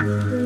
Thank you.